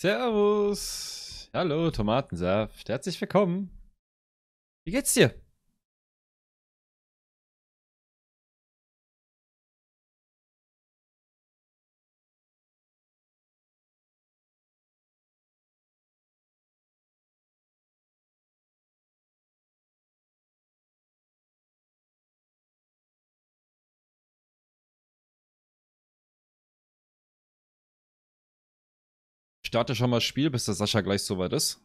Servus. Hallo, Tomatensaft. Herzlich willkommen. Wie geht's dir? Starte schon mal das Spiel, bis der Sascha gleich soweit ist.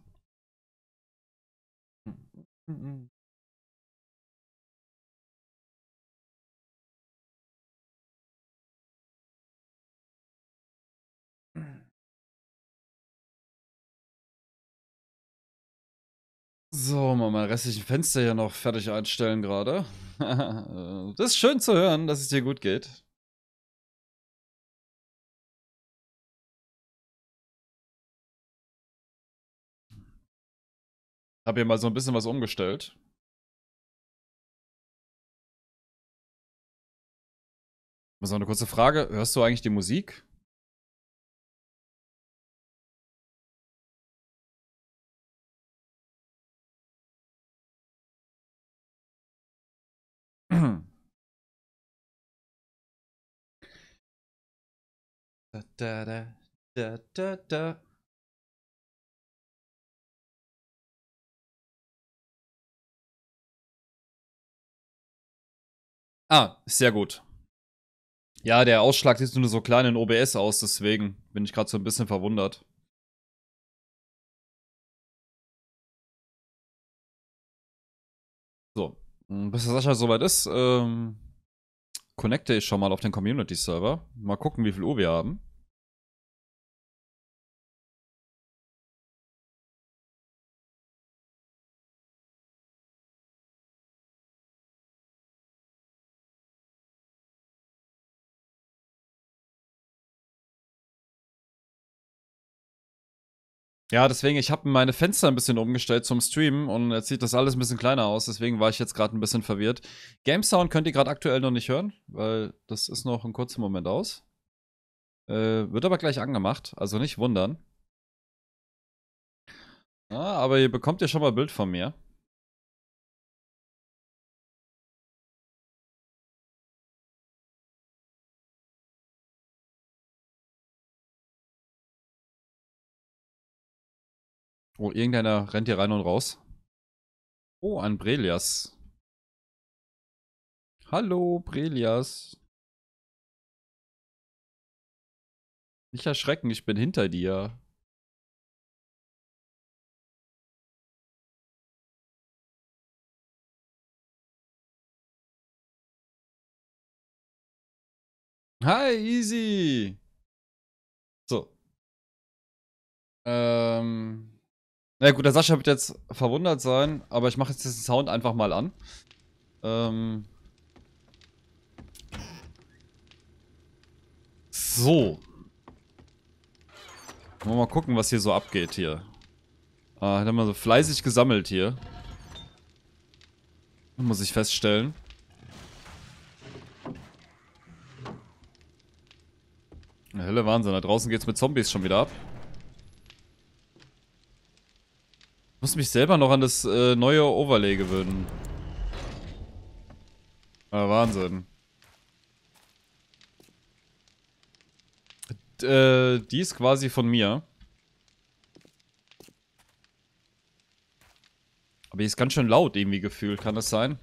So, mal mein restlichen Fenster hier noch fertig einstellen gerade. das ist schön zu hören, dass es dir gut geht. Hab hier mal so ein bisschen was umgestellt. Mal so eine kurze Frage. Hörst du eigentlich die Musik? Da, da, da, da, da. Ah, sehr gut. Ja, der Ausschlag sieht nur so klein in OBS aus, deswegen bin ich gerade so ein bisschen verwundert. So, bis der Sascha soweit ist, ähm, connecte ich schon mal auf den Community-Server. Mal gucken, wie viel Uhr wir haben. Ja, deswegen, ich habe meine Fenster ein bisschen umgestellt zum Streamen und jetzt sieht das alles ein bisschen kleiner aus, deswegen war ich jetzt gerade ein bisschen verwirrt. Game Sound könnt ihr gerade aktuell noch nicht hören, weil das ist noch ein kurzer Moment aus. Äh, wird aber gleich angemacht, also nicht wundern. Ja, aber ihr bekommt ja schon mal ein Bild von mir. Oh, irgendeiner rennt hier rein und raus. Oh, ein Brelias. Hallo, Brelias. Nicht erschrecken, ich bin hinter dir. Hi, easy. So. Ähm. Na gut, der Sascha wird jetzt verwundert sein, aber ich mache jetzt den Sound einfach mal an. Ähm so. Wollen wir mal gucken, was hier so abgeht hier. Ah, hat er mal so fleißig gesammelt hier. Muss ich feststellen. Der helle Wahnsinn, da draußen geht's mit Zombies schon wieder ab. Muss mich selber noch an das äh, neue Overlay gewöhnen. Ah, Wahnsinn. D äh, die ist quasi von mir. Aber die ist ganz schön laut irgendwie gefühlt, kann das sein?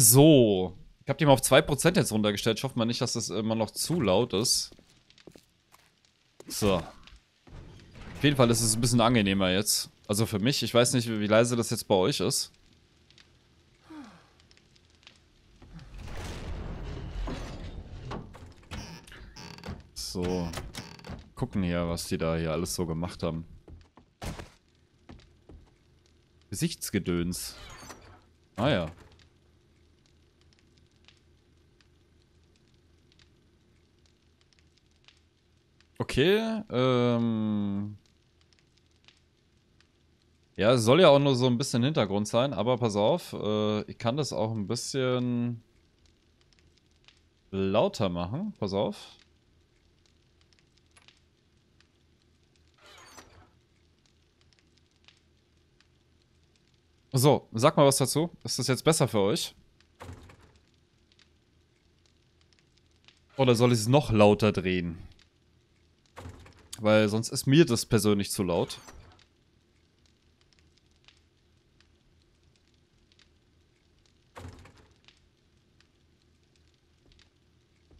So. Ich habe die mal auf 2% jetzt runtergestellt. Ich hoffe mal nicht, dass das immer noch zu laut ist. So. Auf jeden Fall ist es ein bisschen angenehmer jetzt. Also für mich. Ich weiß nicht, wie leise das jetzt bei euch ist. So. Gucken hier, was die da hier alles so gemacht haben. Gesichtsgedöns. Ah ja. Okay, ähm... Ja, es soll ja auch nur so ein bisschen Hintergrund sein, aber pass auf, äh, ich kann das auch ein bisschen lauter machen. Pass auf. So, sag mal was dazu. Ist das jetzt besser für euch? Oder soll ich es noch lauter drehen? Weil sonst ist mir das persönlich zu laut.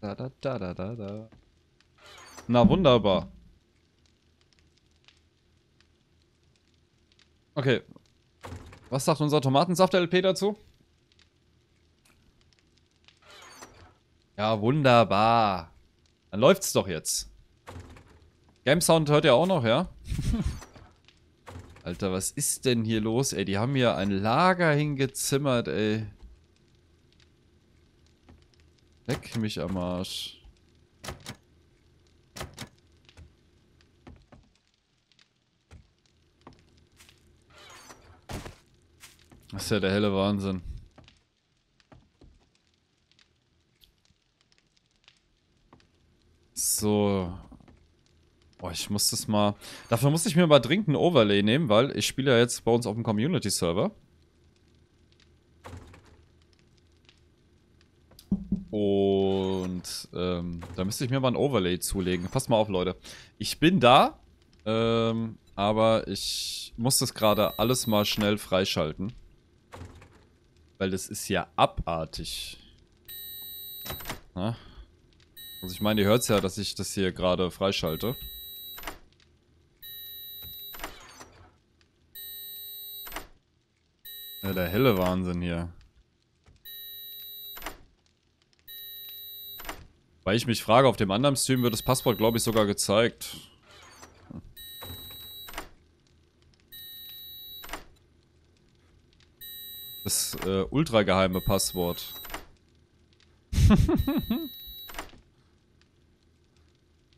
Da, da, da, da, da, da. Na, wunderbar. Okay. Was sagt unser Tomatensaft-LP dazu? Ja, wunderbar. Dann läuft's doch jetzt. Game Sound hört ihr auch noch, ja? Alter, was ist denn hier los, ey? Die haben hier ein Lager hingezimmert, ey. Leck mich am Arsch. Das ist ja der helle Wahnsinn. So. Oh, ich muss das mal... Dafür muss ich mir mal dringend ein Overlay nehmen, weil ich spiele ja jetzt bei uns auf dem Community-Server. Und ähm, da müsste ich mir mal ein Overlay zulegen. Passt mal auf, Leute. Ich bin da, ähm, aber ich muss das gerade alles mal schnell freischalten. Weil das ist ja abartig. Na? Also ich meine, ihr hört ja, dass ich das hier gerade freischalte. Ja, der helle Wahnsinn hier. Weil ich mich frage, auf dem anderen Stream wird das Passwort, glaube ich, sogar gezeigt. Das äh, ultra geheime Passwort.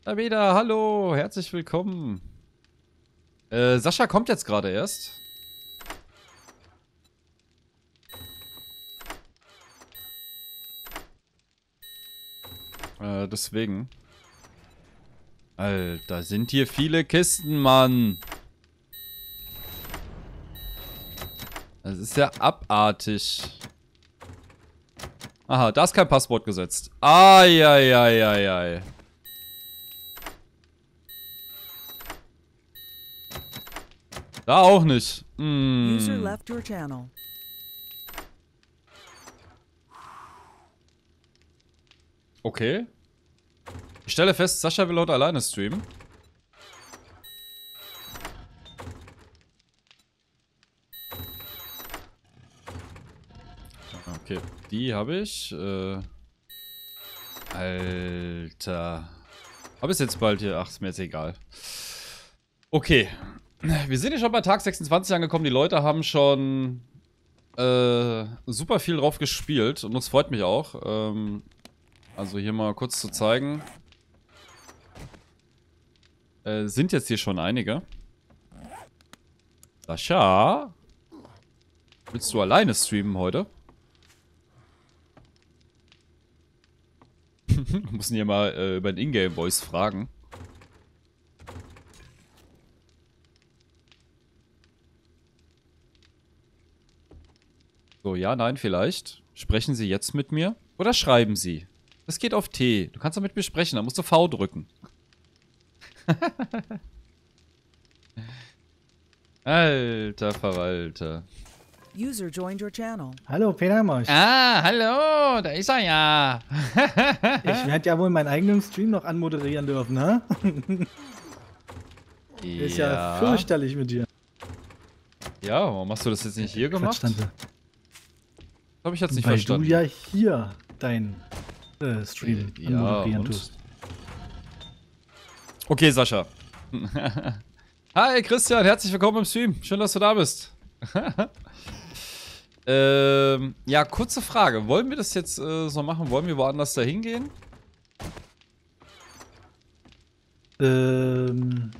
Wieder, hallo, herzlich willkommen. Äh, Sascha kommt jetzt gerade erst. Äh, deswegen. Alter, sind hier viele Kisten, Mann. Das ist ja abartig. Aha, da ist kein Passwort gesetzt. Eieieiei. Da auch nicht. Hm. User left your channel. Okay. Ich stelle fest, Sascha will heute alleine streamen. Okay, die habe ich. Äh, Alter. Habe ich jetzt bald hier? Ach, ist mir jetzt egal. Okay. Wir sind ja schon bei Tag 26 angekommen. Die Leute haben schon äh, super viel drauf gespielt und das freut mich auch. Ähm, also hier mal kurz zu zeigen. Äh, sind jetzt hier schon einige. Sascha? Willst du alleine streamen heute? müssen hier mal äh, über den Ingame-Voice fragen. So, ja, nein, vielleicht. Sprechen Sie jetzt mit mir? Oder schreiben Sie? Das geht auf T. Du kannst doch mit mir sprechen, da musst du V drücken. Alter Verwalter. User joined your channel. Hallo, Peter Mosch. Ah, hallo, da ist er ja. ich werde ja wohl meinen eigenen Stream noch anmoderieren dürfen, ne? ja. Ist ja fürchterlich mit dir. Ja, warum hast du das jetzt nicht hier gemacht? Verstanden. Habe ich jetzt nicht Weil verstanden. Weil du ja hier dein äh, Stream äh, ja, tust. Okay, Sascha. Hi Christian, herzlich willkommen im Stream. Schön, dass du da bist. ähm, ja, kurze Frage. Wollen wir das jetzt äh, so machen? Wollen wir woanders da hingehen? Ähm,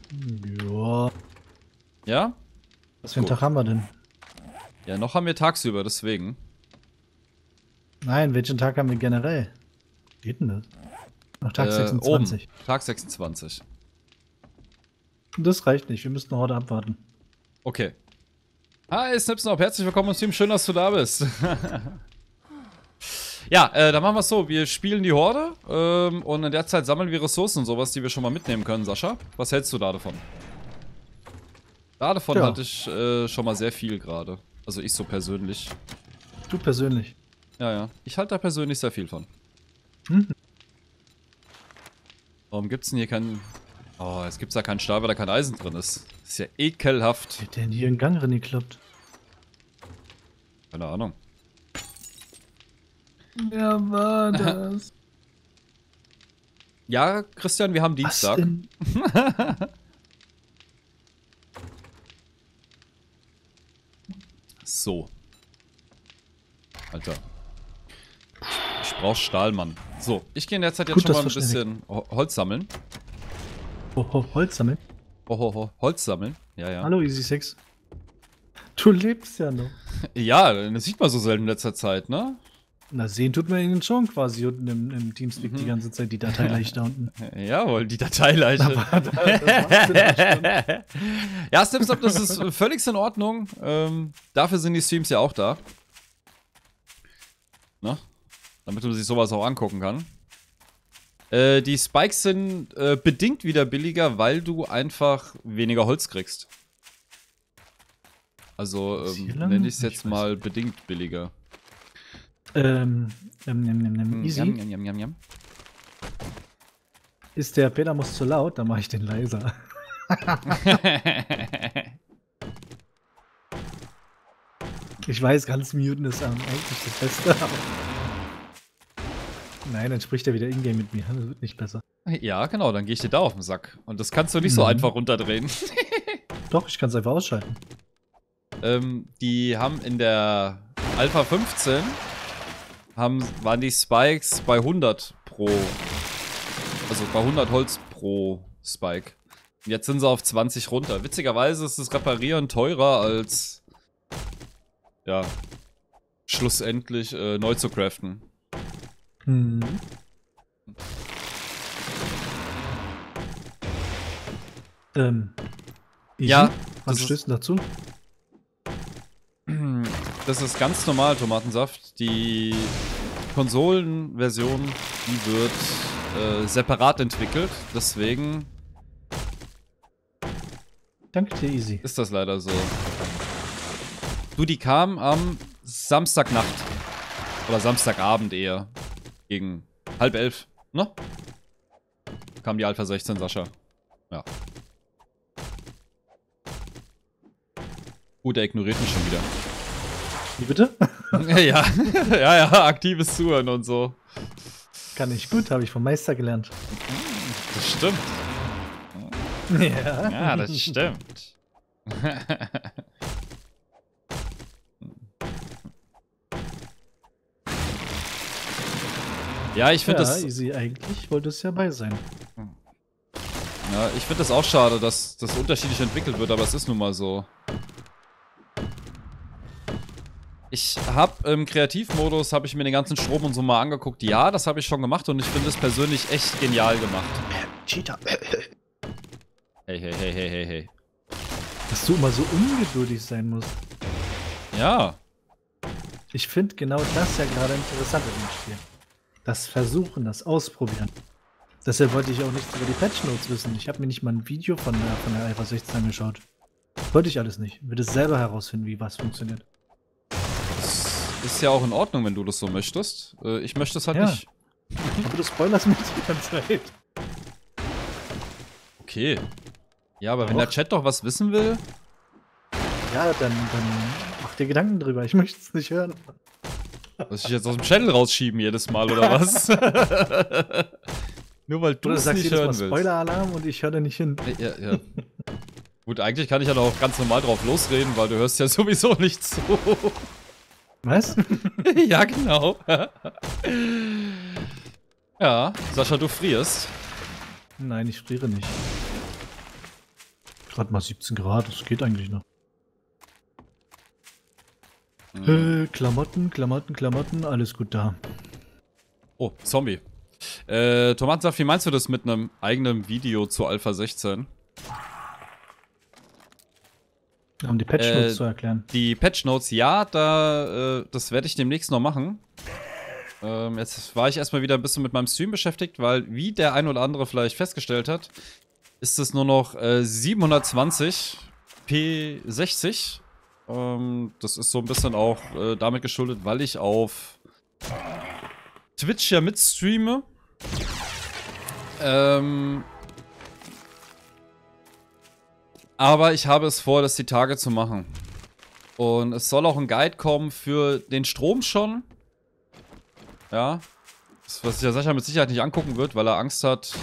ja. Ja? Was für einen. Tag haben wir denn? Ja, noch haben wir tagsüber, deswegen. Nein, welchen Tag haben wir generell? Wie geht denn das? Nach Tag Äh, 26. Oben. Tag 26. Das reicht nicht, wir müssen noch heute abwarten. Okay. Hi, Snipsnop, herzlich willkommen im Stream. Schön, dass du da bist. ja, äh, dann machen wir es so. Wir spielen die Horde ähm, und in der Zeit sammeln wir Ressourcen und sowas, die wir schon mal mitnehmen können, Sascha. Was hältst du da davon? Da davon Ja. hatte ich äh, schon mal sehr viel gerade. Also ich so persönlich. Du persönlich. Ja, ja. Ich halte da persönlich sehr viel von. Mhm. Warum gibt's denn hier keinen... Oh, es gibt da keinen Stahl, weil da kein Eisen drin ist. Ist ja ekelhaft. Hat der denn hier einen Gang reingeklappt? Keine Ahnung. Wer war das? Ja, Christian, wir haben Was Dienstag. denn? So. Alter. Ich brauch Stahlmann. So, ich gehe in der Zeit jetzt Gut, schon mal ein bisschen Ho- Holz sammeln. Oh, Holz sammeln. Ho, ho, ho. Holz sammeln. Ja, ja. Hallo, Easy Six. Du lebst ja noch. Ja, das sieht man so selten in letzter Zeit, ne? Na, sehen tut man ihn schon quasi unten im, im Teamspeak Mhm. die ganze Zeit, die Datei leicht da unten. Jawohl, die Dateileiche. Da, Stunde. ja, Snipstop, das ist völlig in Ordnung. Ähm, dafür sind die Streams ja auch da. Ne? Damit man sich sowas auch angucken kann. Äh, die Spikes sind äh, bedingt wieder billiger, weil du einfach weniger Holz kriegst. Also ähm, nenne ich es jetzt mal bedingt billiger. ähm, ähm, ähm, ähm, ähm, Easy. Jam, jam, jam, jam. Ist der Petermus zu laut, dann mache ich den leiser. Ich weiß, ganz muten ist eigentlich das Beste, aber. Nein, dann spricht er wieder Ingame mit mir. Das wird nicht besser. ja, genau, dann gehe ich dir da auf den Sack. Und das kannst du nicht so Mhm. einfach runterdrehen. Doch, ich kann es einfach ausschalten. Ähm, die haben in der Alpha 15 haben, waren die Spikes bei 100 pro. Also bei 100 Holz pro Spike. Und Jetzt sind sie auf 20 runter. Witzigerweise ist das Reparieren teurer als. Ja. Schlussendlich äh, neu zu craften. Hm. Ähm. Easy? Ja, Was stößt denn dazu? Das ist ganz normal, Tomatensaft. Die Konsolenversion, die wird äh, separat entwickelt. Deswegen Danke dir, Easy. ist das leider so. Du, die kam am Samstagnacht. Oder Samstagabend eher. Gegen halb elf, ne? Kam die Alpha 16, Sascha. Ja. Gut, er ignoriert mich schon wieder. Wie bitte? ja, ja, ja, aktives Zuhören und so. Kann ich gut, habe ich vom Meister gelernt. Das stimmt. Ja. Ja, das stimmt. ja, ich finde ja, das, Easy, eigentlich wollte es ja bei sein. ja, ich finde das auch schade, dass das unterschiedlich entwickelt wird, aber es ist nun mal so. Ich habe im Kreativmodus habe ich mir den ganzen Strom und so mal angeguckt. Ja, das habe ich schon gemacht und ich finde es persönlich echt genial gemacht. Cheater. Hey, hey, hey, hey, hey, hey. Dass du immer so ungeduldig sein musst. Ja, Ich finde genau das ja gerade interessant in dem Spiel. Das Versuchen, das Ausprobieren. Deshalb wollte ich auch nichts über die Patch Notes wissen. Ich habe mir nicht mal ein Video von der, von der Alpha 16 angeschaut. Wollte ich alles nicht. Würde selber herausfinden, wie was funktioniert. das ist ja auch in Ordnung, wenn du das so möchtest. Äh, ich möchte es halt Ja. nicht. Aber du spoilerst mir die ganze Zeit. Okay. Ja, aber wenn der Doch. Chat doch was wissen will, Ja, dann, dann mach dir Gedanken drüber. Ich möchte es nicht hören. Muss ich jetzt aus dem Channel rausschieben jedes Mal oder was? Nur weil du es nicht hören willst. Spoiler-Alarm und ich höre da nicht hin. Ja, ja. Gut, eigentlich kann ich ja auch ganz normal drauf losreden, weil du hörst ja sowieso nicht zu. Was? ja, genau. ja, Sascha, du frierst. Nein, ich friere nicht. Gerade mal 17 Grad, das geht eigentlich noch. Äh, Klamotten, Klamotten, Klamotten, alles gut da. Oh, Zombie. Äh, Tomatensaft, wie meinst du das mit einem eigenen Video zu Alpha 16? Um die Patch Notes äh, zu erklären. Die Patch Notes, ja, da, äh, das werde ich demnächst noch machen. Ähm, jetzt war ich erstmal wieder ein bisschen mit meinem Stream beschäftigt, weil, wie der ein oder andere vielleicht festgestellt hat, ist es nur noch äh, 720 P60. Ähm, das ist so ein bisschen auch äh, damit geschuldet, weil ich auf Twitch ja mitstreame. Ähm, aber ich habe es vor, das die Tage zu machen. Und es soll auch ein Guide kommen für den Strom schon. Ja. Das, was sich der Sascha mit Sicherheit nicht angucken wird, weil er Angst hat,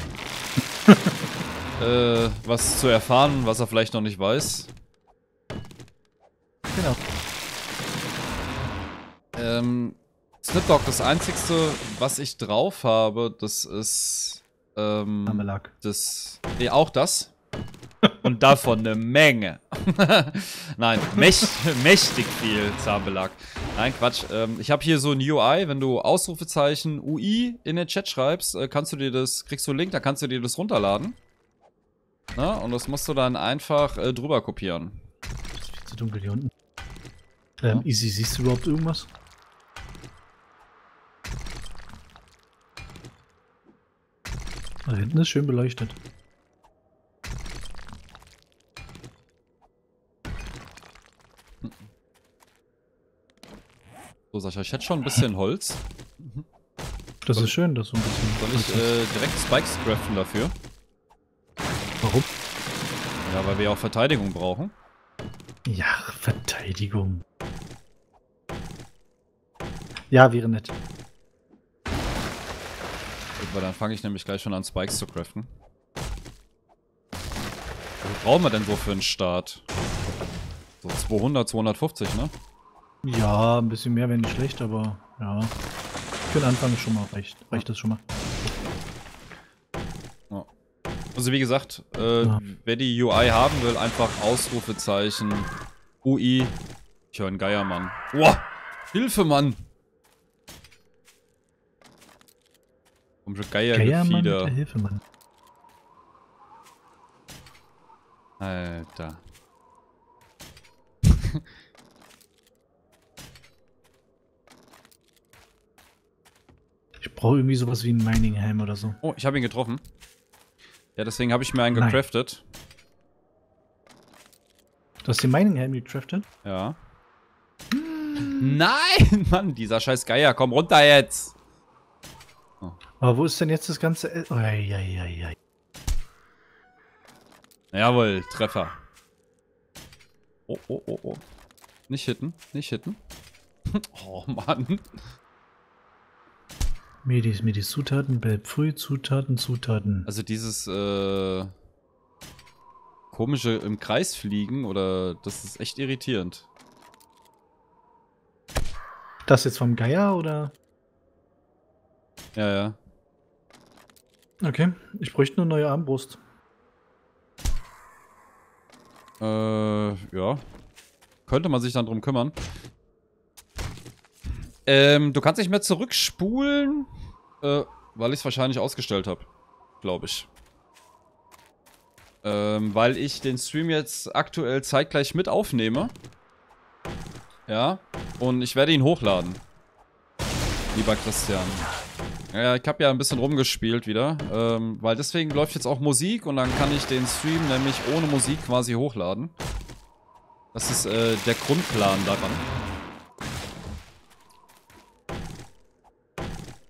äh, was zu erfahren, was er vielleicht noch nicht weiß. Ähm, Snipdog, das einzigste, was ich drauf habe, das ist. Ähm, Marmelag. Das. Nee, auch das. Und davon eine Menge. Nein, mächt, mächtig viel Zahnbelag. Nein, Quatsch. Ähm, ich habe hier so ein UI, wenn du Ausrufezeichen UI in den Chat schreibst, äh, kannst du dir das, kriegst du einen Link, da kannst du dir das runterladen. Na, und das musst du dann einfach äh, drüber kopieren. Es ist viel zu dunkel hier unten. Ähm, ja. Easy, siehst du überhaupt irgendwas? Da hinten ist schön beleuchtet. So, Sascha, ich hätte schon ein bisschen Holz. Das ist schön, dass so ein bisschen. Soll ich äh, direkt Spikes craften dafür? Warum? Ja, weil wir ja auch Verteidigung brauchen. Ja, Verteidigung. Ja, wäre nett. Weil dann fange ich nämlich gleich schon an, Spikes zu craften. Was brauchen wir denn so für einen Start? So 200, 250, ne? Ja, ein bisschen mehr wäre nicht schlecht, aber ja. Für den Anfang schon mal reicht, reicht das schon mal. Ja. Also wie gesagt, äh, ja. wer die UI haben will, einfach Ausrufezeichen UI. Ich höre einen Geiermann. Boah! Hilfe, Mann! Komm schon, Geiergefieder. Geiermann, Hilfe, Mann. Alter. ich brauche irgendwie sowas wie ein Mining Helm oder so. Oh, ich habe ihn getroffen. Ja, deswegen habe ich mir einen Nein. gecraftet. Du hast den Mining Helm gecraftet? Ja. Hm. Nein, Mann, dieser scheiß Geier, komm runter jetzt. Aber wo ist denn jetzt das ganze... E oh, ei, ei, ei, ei. Jawohl, Treffer. Oh, oh, oh, oh. Nicht hitten, nicht hitten. oh, Mann. Medis, Medis, Zutaten, Belb, Früh, Zutaten, Zutaten. Also dieses, äh, komische im Kreis fliegen oder, das ist echt irritierend. Das jetzt vom Geier oder? Ja, ja. Okay, ich bräuchte eine neue Armbrust. Äh, ja. Könnte man sich dann drum kümmern. Ähm, du kannst nicht mehr zurückspulen, äh, weil ich es wahrscheinlich ausgestellt habe. Glaube ich. Ähm, weil ich den Stream jetzt aktuell zeitgleich mit aufnehme. Ja. Und ich werde ihn hochladen. Lieber Christian. Ja, ich habe ja ein bisschen rumgespielt wieder, ähm, weil deswegen läuft jetzt auch Musik und dann kann ich den Stream nämlich ohne Musik quasi hochladen. Das ist äh, der Grundplan daran.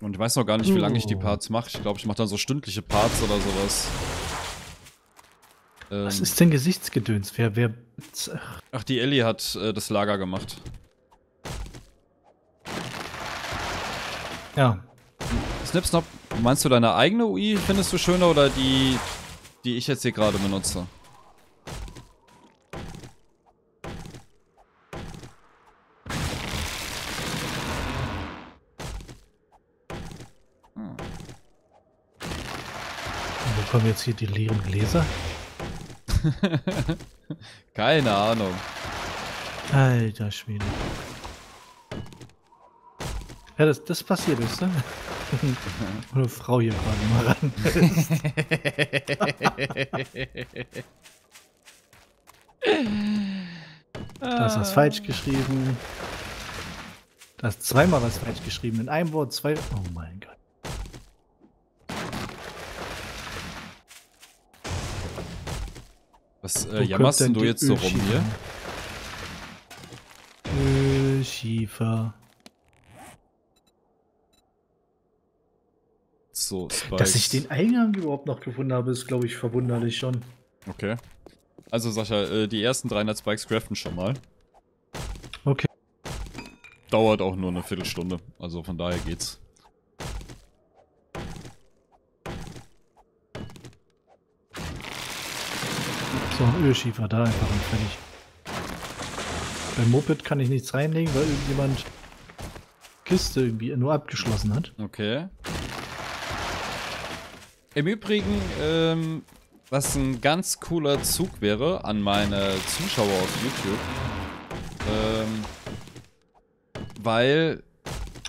Und ich weiß noch gar nicht, wie lange ich die oh. Parts mache. Ich glaube, ich mache dann so stündliche Parts oder sowas. Ähm, Was ist denn Gesichtsgedöns? Wer, wer... Ach, die Ellie hat äh, das Lager gemacht. Ja, Snipsnop, meinst du deine eigene UI findest du schöner oder die, die ich jetzt hier gerade benutze? Hm. Wo kommen jetzt hier die leeren Gläser? Keine Ahnung. Alter Schwede. Ja, das, das passiert, ist, ne? Eine Frau hier gerade mal ran. da ist was falsch geschrieben. Da ist zweimal was falsch geschrieben. In einem Wort zwei. Oh mein Gott. Was äh, jammerst denn du jetzt so rum hier? Ölschiefer. So, Spice. Dass ich den Eingang überhaupt noch gefunden habe, ist, glaube ich, verwunderlich schon. Okay. Also, Sascha, äh, die ersten 300 Spikes craften schon mal. Okay. Dauert auch nur eine Viertelstunde. Also, von daher geht's. So, Ölschiefer, da einfach und fertig. Beim Moped kann ich nichts reinlegen, weil irgendjemand Kiste irgendwie nur abgeschlossen hat. Okay. Im Übrigen, ähm, was ein ganz cooler Zug wäre an meine Zuschauer auf YouTube. Ähm, weil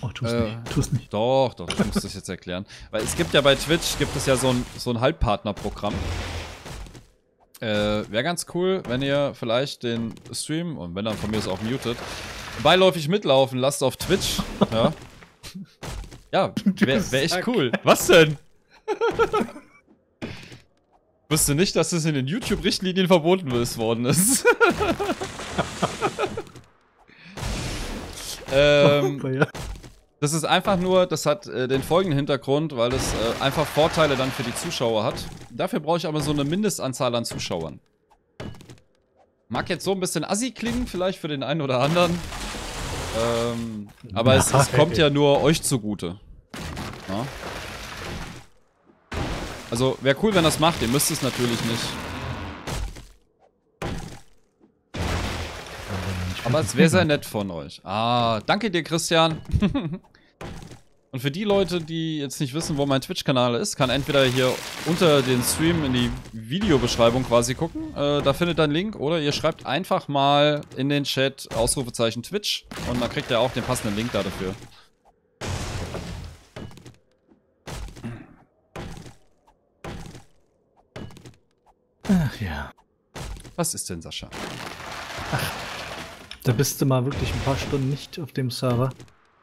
Oh, tu's Äh, nicht. Tu's nicht. Doch, doch, ich muss das jetzt erklären. Weil es gibt ja bei Twitch, gibt es ja so ein, so ein Halbpartnerprogramm. Äh, Wäre ganz cool, wenn ihr vielleicht den Stream, und wenn dann von mir ist auch muted, beiläufig mitlaufen lasst auf Twitch. Ja, ja wäre wär echt cool. Was denn? Wusste nicht, dass das in den YouTube-Richtlinien verboten ist, worden ist. ähm, das ist einfach nur, das hat äh, den folgenden Hintergrund, weil es äh, einfach Vorteile dann für die Zuschauer hat. Dafür brauche ich aber so eine Mindestanzahl an Zuschauern. Mag jetzt so ein bisschen assi klingen, vielleicht für den einen oder anderen. Ähm, aber es, es kommt ja nur euch zugute. Ja? Also, wäre cool, wenn das macht. Ihr müsst es natürlich nicht. Aber es wäre sehr nett von euch. Ah, danke dir, Christian. Und für die Leute, die jetzt nicht wissen, wo mein Twitch-Kanal ist, kann entweder hier unter den Stream in die Videobeschreibung quasi gucken. Äh, da findet ihr einen Link. Oder ihr schreibt einfach mal in den Chat Ausrufezeichen Twitch. Und dann kriegt ihr auch den passenden Link da dafür. Ach ja. Was ist denn, Sascha? Da bist du mal wirklich ein paar Stunden nicht auf dem Server.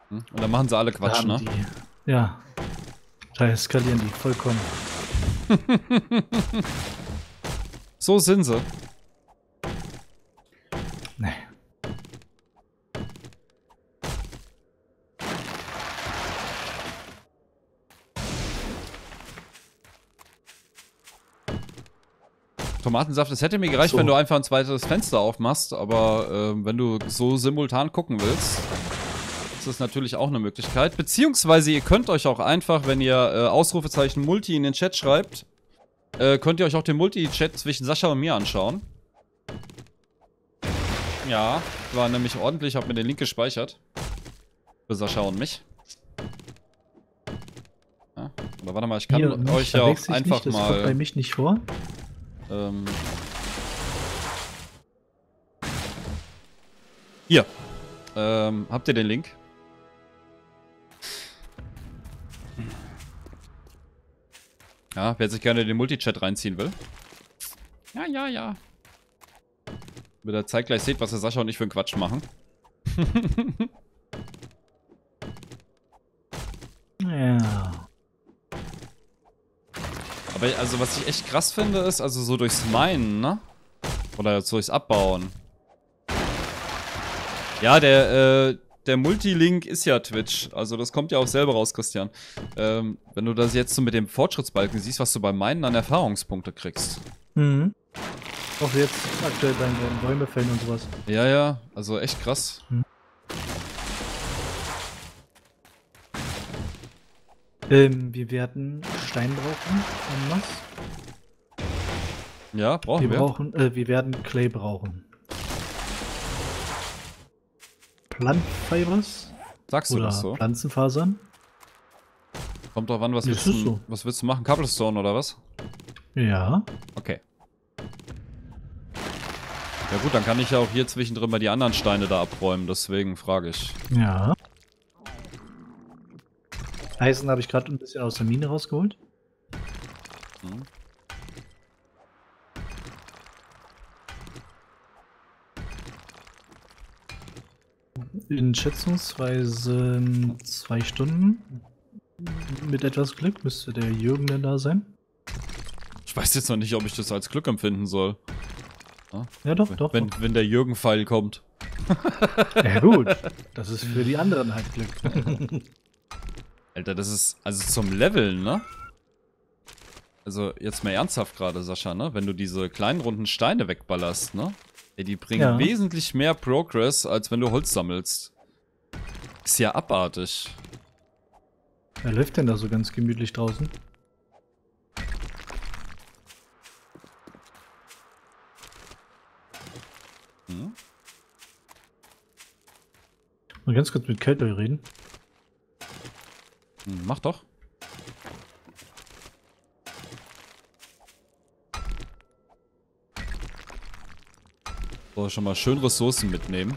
Hm? Und dann machen sie alle Quatsch, ne? Die, ja. Da eskalieren die vollkommen. So sind sie. Nee. Tomatensaft, es hätte mir gereicht, So. wenn du einfach ein zweites Fenster aufmachst, aber ähm, wenn du so simultan gucken willst, ist das natürlich auch eine Möglichkeit. Beziehungsweise ihr könnt euch auch einfach, wenn ihr äh, Ausrufezeichen Multi in den Chat schreibt, äh, könnt ihr euch auch den Multi-Chat zwischen Sascha und mir anschauen. Ja, war nämlich ordentlich, hab mir den Link gespeichert. Für Sascha und mich. Ja, oder warte mal, ich kann Hier, euch ja auch einfach nicht, das kommt bei mal... mich nicht vor. Ähm. Hier. Ähm, habt ihr den Link? Ja, wer sich gerne den Multichat reinziehen will. Ja, ja, ja. Wenn ihr zeitgleich seht, was der Sascha und ich für einen Quatsch machen. Ja. Aber also, was ich echt krass finde, ist, also so durchs Minen, ne? Oder so durchs Abbauen. Ja, der, äh, der Multilink ist ja Twitch. Also das kommt ja auch selber raus, Christian. Ähm, wenn du das jetzt so mit dem Fortschrittsbalken siehst, was du beim Minen an Erfahrungspunkte kriegst. Mhm. Auch jetzt aktuell beim beim Bäume fällen und sowas. Ja, ja, also echt krass. Ähm, wir werden Stein brauchen. en masse. Ja, brauchen Wir wir. brauchen, äh, wir werden Clay brauchen. Plantfibers Sagst du das so? Pflanzenfasern. Kommt drauf an, was willst, du, so. was willst du machen? Cobblestone oder was? Ja. Okay. Ja gut, dann kann ich ja auch hier zwischendrin mal die anderen Steine da abräumen, deswegen frage ich. Ja. Eisen habe ich gerade ein bisschen aus der Mine rausgeholt. Hm. In schätzungsweise zwei Stunden. Mit etwas Glück müsste der Jürgen denn da sein. Ich weiß jetzt noch nicht, ob ich das als Glück empfinden soll. Ja, doch, doch. Wenn, doch. wenn der Jürgen-Pfeil kommt. Ja, gut. Das ist für die anderen halt Glück. Alter, das ist, also zum Leveln, ne? Also, jetzt mal ernsthaft gerade, Sascha, ne? Wenn du diese kleinen runden Steine wegballerst, ne? Ey, die bringen Ja. wesentlich mehr Progress, als wenn du Holz sammelst. Ist ja abartig. Wer läuft denn da so ganz gemütlich draußen? Hm? Mal ganz kurz mit Keltoy reden. Hm, mach doch. So, schon mal schön Ressourcen mitnehmen.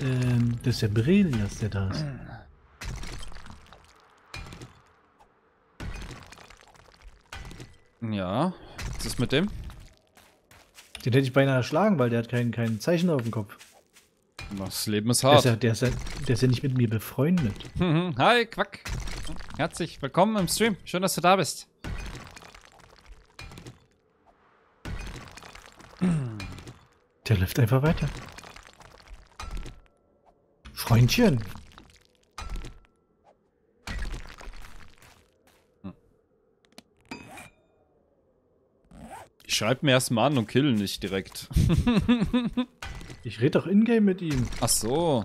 Ähm, das ist der Brelias, der da ist. Ja, was ist mit dem? Den hätte ich beinahe erschlagen, weil der hat kein, kein Zeichen auf dem Kopf. Das Leben ist Der ist, hart. ja, der, ist ja, der ist ja nicht mit mir befreundet. Mhm. Hi, Quack. Herzlich willkommen im Stream. Schön, dass du da bist. Der läuft einfach weiter. Freundchen. Ich schreib mir erstmal an und kill nicht direkt. Ich rede doch ingame mit ihm. Ach so.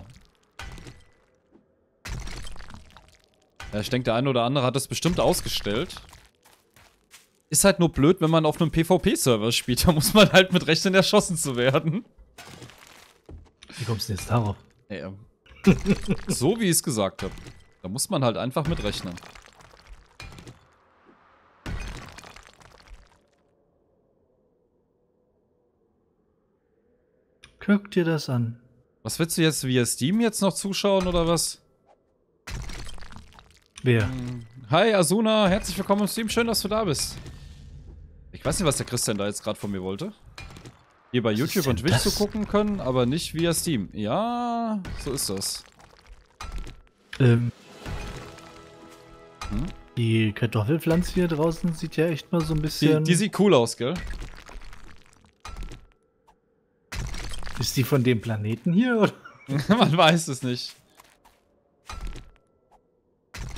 Ja, ich denke, der eine oder andere hat das bestimmt ausgestellt. Ist halt nur blöd, wenn man auf einem PvP-Server spielt. Da muss man halt mit rechnen, erschossen zu werden. Wie kommst du denn jetzt darauf? Ja. so wie ich es gesagt habe. Da muss man halt einfach mit rechnen. Guck dir das an. Was willst du jetzt via Steam jetzt noch zuschauen oder was? Wer? Hi Asuna, herzlich willkommen im Stream. Schön, dass du da bist. Ich weiß nicht, was der Christian da jetzt gerade von mir wollte. Hier bei Was YouTube und Twitch zu gucken können, aber nicht via Steam. Ja, so ist das. Ähm. Hm? Die Kartoffelpflanze hier draußen sieht ja echt mal so ein Die, bisschen. die sieht cool aus, gell? Ist die von dem Planeten hier? Oder? Man weiß es nicht.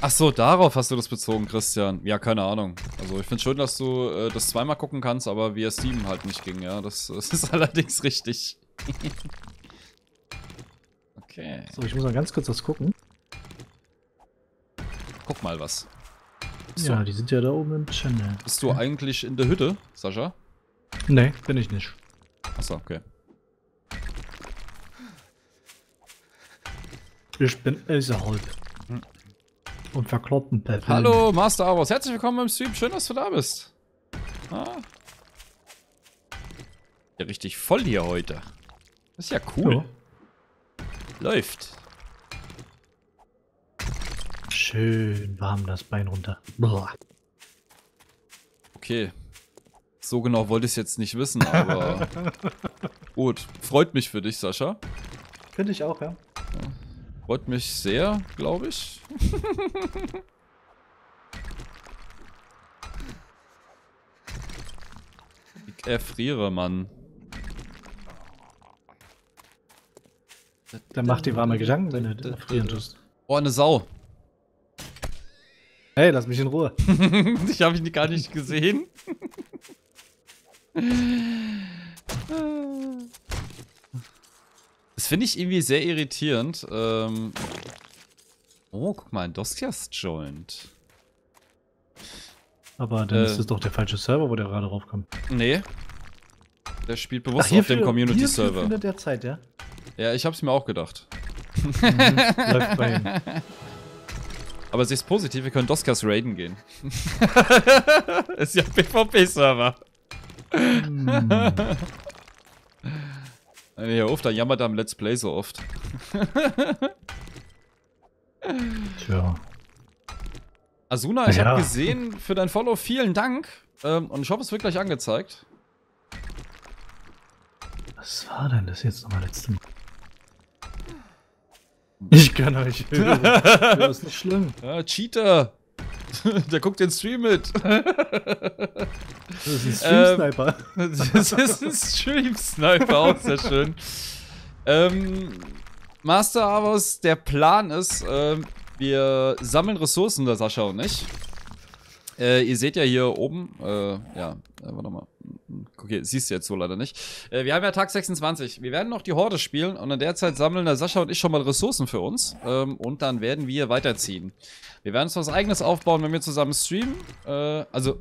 Ach so, darauf hast du das bezogen, Christian. Ja, keine Ahnung. Also ich finde schön, dass du äh, das zweimal gucken kannst, aber via Steam halt nicht ging, ja. Das, das ist allerdings richtig. okay. So, ich muss mal ganz kurz was gucken. Guck mal was. Bist, Ja, du, die sind ja da oben im Channel. bist du eigentlich in der Hütte, Sascha? Nee, bin ich nicht. Achso, okay. Ich bin außerhalb. Und verkloppen per Hallo, Master Aros. Herzlich willkommen im Stream. Schön, dass du da bist. Ah. Ja, richtig voll hier heute. Das ist ja cool. Ja. Läuft. Schön warm das Bein runter. Boah. Okay. So genau wollte ich es jetzt nicht wissen, aber gut. Freut mich für dich, Sascha. Finde ich auch, ja. Freut mich sehr, glaube ich. ich erfriere, Mann. Dann mach dir warme Gedanken, wenn du frieren tust. Oh, eine Sau. Hey, lass mich in Ruhe. ich habe ihn gar nicht gesehen. Das finde ich irgendwie sehr irritierend. Ähm oh, guck mal, ein Doskias-Joint. Aber dann Äh. ist es doch der falsche Server, wo der gerade raufkommt. Nee. Der spielt bewusst auf hierfür- dem Community-Server. der Zeit, ja? Ja, ich hab's mir auch gedacht. Läuft bei ihm. Aber sie ist positiv, wir können Doskas raiden gehen. ist ja PvP-Server. Hm. Hör auf, da jammert er am Let's Play so oft. Tja. Asuna, ich Ja. habe gesehen für dein Follow, vielen Dank. Ähm, und ich hoffe, es wird gleich angezeigt. Was war denn das jetzt nochmal letzte Mal? Ich kann euch hören. Das ist nicht schlimm. Ja, Cheater. Der guckt den Stream mit. Das ist ein Ähm, Stream-Sniper. Das ist ein Stream-Sniper, auch sehr schön. Ähm, Master Avos, der Plan ist, ähm, wir sammeln Ressourcen, der Sascha und ich. Äh, ihr seht ja hier oben, äh, ja, äh, warte mal. Okay, siehst du jetzt so leider nicht. Äh, wir haben ja Tag 26. Wir werden noch die Horde spielen und in der Zeit sammeln der Sascha und ich schon mal Ressourcen für uns. Ähm, und dann werden wir weiterziehen. Wir werden uns was eigenes aufbauen, wenn wir zusammen streamen. Äh, also,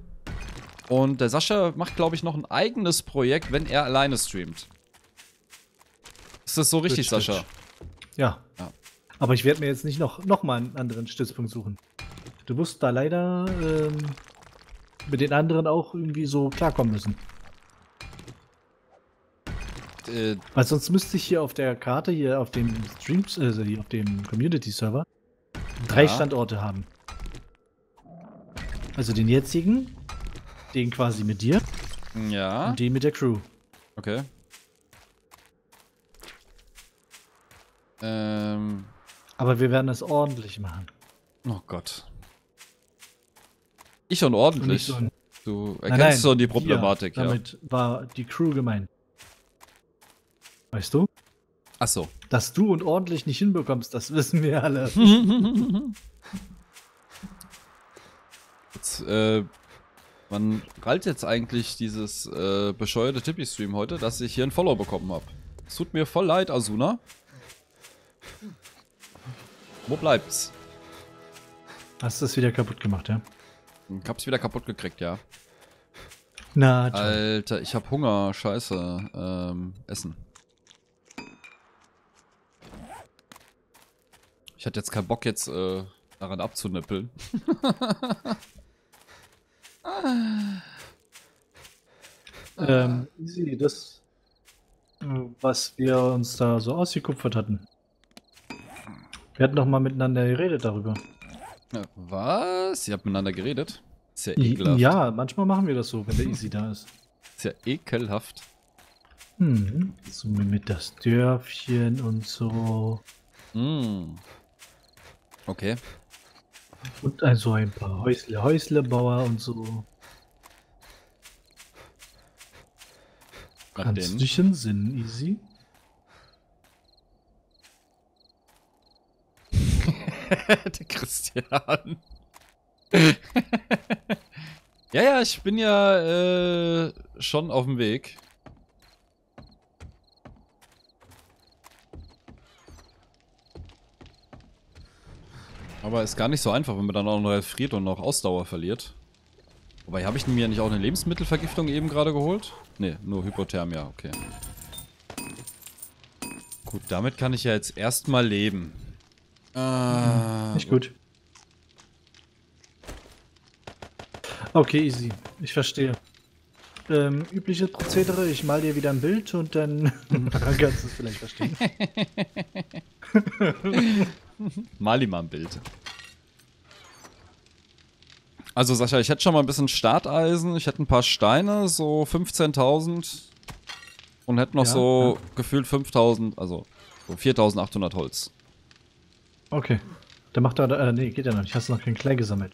und der Sascha macht, glaube ich, noch ein eigenes Projekt, wenn er alleine streamt. Ist das so richtig, Twitch, Sascha? Ja. Ja. Aber ich werde mir jetzt nicht noch, noch mal einen anderen Stützpunkt suchen. Du musst da leider ähm, mit den anderen auch irgendwie so klarkommen müssen. Äh, Weil sonst müsste ich hier auf der Karte, hier auf dem Streams, also hier auf dem Community-Server, drei Ja. Standorte haben. Also den jetzigen, den quasi mit dir ja, und den mit der Crew. okay. Ähm, Aber wir werden das ordentlich machen. oh Gott. Ich und Und ordentlich. so du Nein, erkennst nein, schon die. Problematik, ja. Damit war die Crew gemeint. Weißt du? Ach so. Dass du und ordentlich nicht hinbekommst, das wissen wir alle. Jetzt, äh, wann prallt jetzt eigentlich dieses äh, bescheuerte Tippi-Stream heute, dass ich hier ein Follow bekommen habe? Es tut mir voll leid, Asuna. Wo bleibt's? Hast du das wieder kaputt gemacht, ja? Ich hab's wieder kaputt gekriegt, ja. Na, toll. Alter, ich hab Hunger. Scheiße. Ähm, Essen. Ich hatte jetzt keinen Bock, jetzt äh, daran abzunippeln. Ähm, easy, das, äh, was wir uns da so ausgekupfert hatten. Wir hatten doch mal miteinander geredet darüber. Ja, Was? Ihr habt miteinander geredet? Ist ja ekelhaft. Ja, manchmal machen wir das so, wenn der Easy da ist. Ist ja ekelhaft. Hm, so mit das Dörfchen und so. Mm. Okay. Und ein, so ein paar Häusle, Häuslebauer und so. Was Kannst denn? dich entsinnen, Easy? Der Christian. ja, ja, ich bin ja äh, schon auf dem Weg. Aber ist gar nicht so einfach, wenn man dann auch noch friert und noch Ausdauer verliert. Wobei, habe ich mir nicht auch eine Lebensmittelvergiftung eben gerade geholt? Ne, nur Hypothermia, okay. Gut, damit kann ich ja jetzt erstmal leben. Ah, Nicht gut. Okay, easy. Ich verstehe. Ähm, übliches Prozedere, ich mal dir wieder ein Bild und dann kannst du es vielleicht verstehen. Mal ihm mal ein Bild. Also Sascha, ich hätte schon mal ein bisschen Starteisen, ich hätte ein paar Steine, so 15.000 und hätte noch Ja, so gefühlt 5.000, also so 4.800 Holz. Okay. Der macht da, äh, nee, geht ja noch nicht. Hast du noch keinen Clay gesammelt.